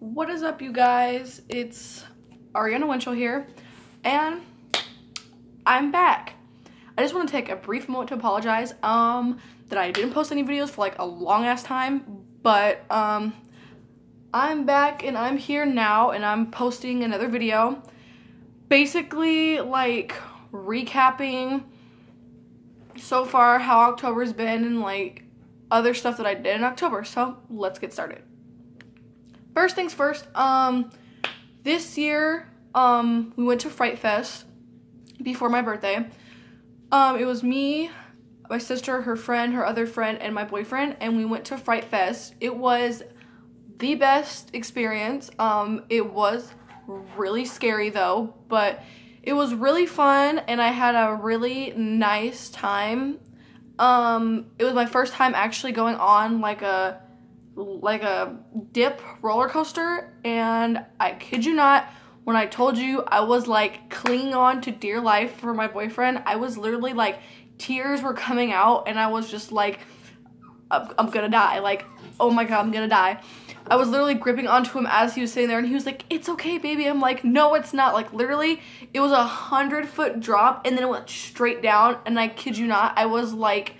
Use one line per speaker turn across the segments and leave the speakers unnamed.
What is up, you guys? It's Ariana Winchell here, and I'm back. I just want to take a brief moment to apologize um, that I didn't post any videos for like a long ass time, but um, I'm back and I'm here now and I'm posting another video. Basically, like recapping so far how October's been and like other stuff that I did in October. So let's get started. First things first, um, this year, um, we went to Fright Fest before my birthday. Um, it was me, my sister, her friend, her other friend, and my boyfriend, and we went to Fright Fest. It was the best experience. Um, it was really scary though, but it was really fun and I had a really nice time. Um, it was my first time actually going on like a like a dip roller coaster and I kid you not when I told you I was like clinging on to dear life for my boyfriend I was literally like tears were coming out and I was just like I'm, I'm gonna die like oh my god I'm gonna die I was literally gripping onto him as he was sitting there and he was like, it's okay, baby. I'm like, no, it's not. Like literally, it was a hundred foot drop and then it went straight down. And I kid you not, I was like,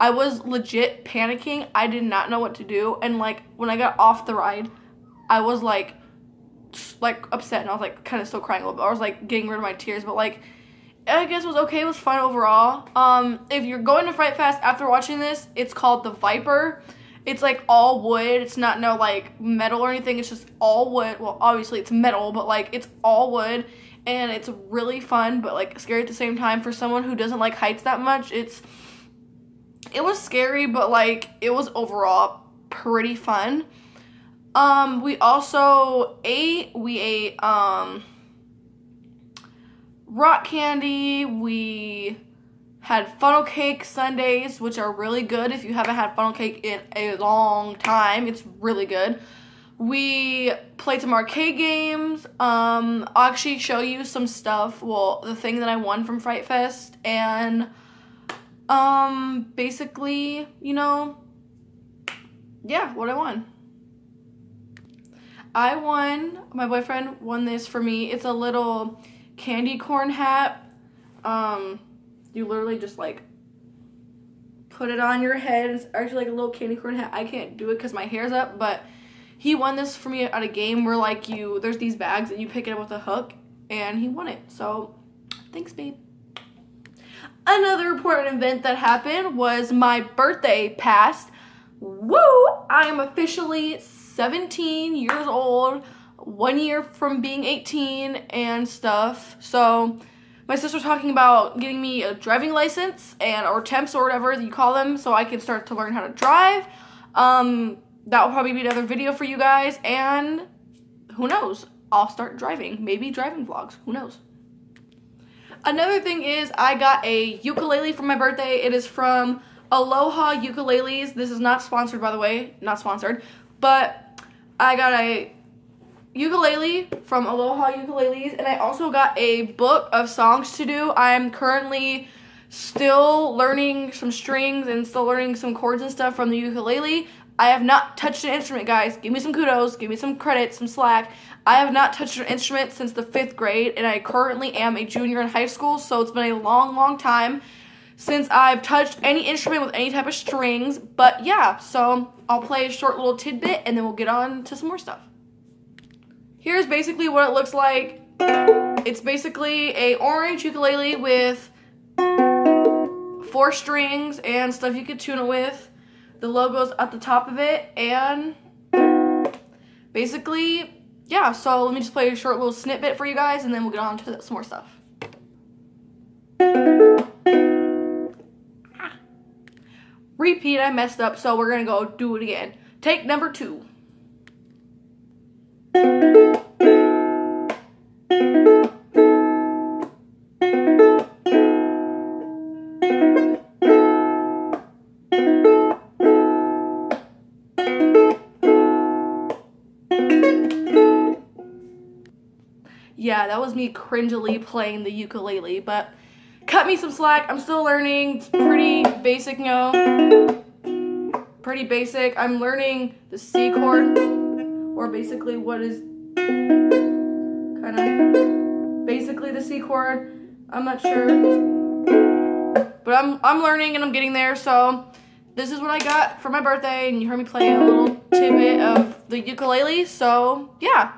I was legit panicking. I did not know what to do. And like when I got off the ride, I was like, like upset and I was like kind of still crying a little bit. I was like getting rid of my tears, but like, I guess it was okay. It was fun overall. Um, if you're going to Fright Fest after watching this, it's called the Viper. It's like all wood. It's not no like metal or anything. It's just all wood. Well, obviously it's metal, but like it's all wood and it's really fun but like scary at the same time for someone who doesn't like heights that much. It's it was scary, but like it was overall pretty fun. Um we also ate we ate um rock candy, we had funnel cake sundaes, which are really good. If you haven't had funnel cake in a long time, it's really good. We played some arcade games. Um, I'll actually show you some stuff. Well, the thing that I won from Fright Fest. And um, basically, you know, yeah, what I won. I won, my boyfriend won this for me. It's a little candy corn hat. Um, you literally just like put it on your head. It's actually like a little candy corn hat. I can't do it because my hair's up, but he won this for me at a game where like you, there's these bags and you pick it up with a hook and he won it. So thanks, babe. Another important event that happened was my birthday passed. Woo! I am officially 17 years old, one year from being 18 and stuff. So my sister's talking about getting me a driving license and or temps or whatever you call them so I can start to learn how to drive. Um, that will probably be another video for you guys and who knows, I'll start driving. Maybe driving vlogs, who knows. Another thing is I got a ukulele for my birthday. It is from Aloha Ukuleles. This is not sponsored by the way, not sponsored, but I got a ukulele from Aloha Ukuleles, and I also got a book of songs to do. I'm currently still learning some strings and still learning some chords and stuff from the ukulele. I have not touched an instrument, guys. Give me some kudos, give me some credit, some slack. I have not touched an instrument since the fifth grade, and I currently am a junior in high school, so it's been a long, long time since I've touched any instrument with any type of strings. But yeah, so I'll play a short little tidbit, and then we'll get on to some more stuff. Here's basically what it looks like. It's basically a orange ukulele with four strings and stuff you could tune it with. The logo's at the top of it and basically, yeah, so let me just play a short little snippet for you guys and then we'll get on to some more stuff. Repeat, I messed up, so we're gonna go do it again. Take number two. Yeah, that was me cringily playing the ukulele, but cut me some slack. I'm still learning. It's pretty basic, know. Pretty basic. I'm learning the C chord or basically what is kind of basically the C chord. I'm not sure, but I'm I'm learning and I'm getting there. So this is what I got for my birthday, and you heard me play a little tidbit of the ukulele. So yeah.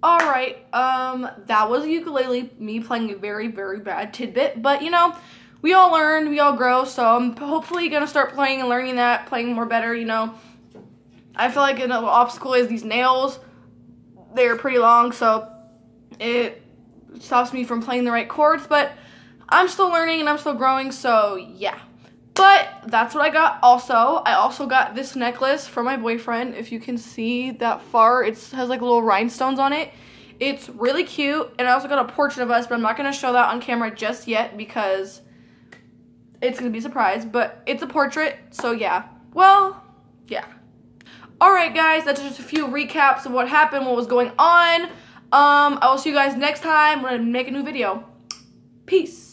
All right, um, that was a ukulele, me playing a very, very bad tidbit, but you know, we all learn, we all grow, so I'm hopefully gonna start playing and learning that, playing more better, you know. I feel like another obstacle is these nails. They're pretty long, so it stops me from playing the right chords, but I'm still learning and I'm still growing, so yeah. But that's what I got also. I also got this necklace from my boyfriend. If you can see that far, it has like little rhinestones on it. It's really cute. And I also got a portrait of us, but I'm not going to show that on camera just yet because it's going to be a surprise. But it's a portrait, so yeah. Well, yeah. Alright guys, that's just a few recaps of what happened, what was going on. Um, I will see you guys next time when I make a new video. Peace.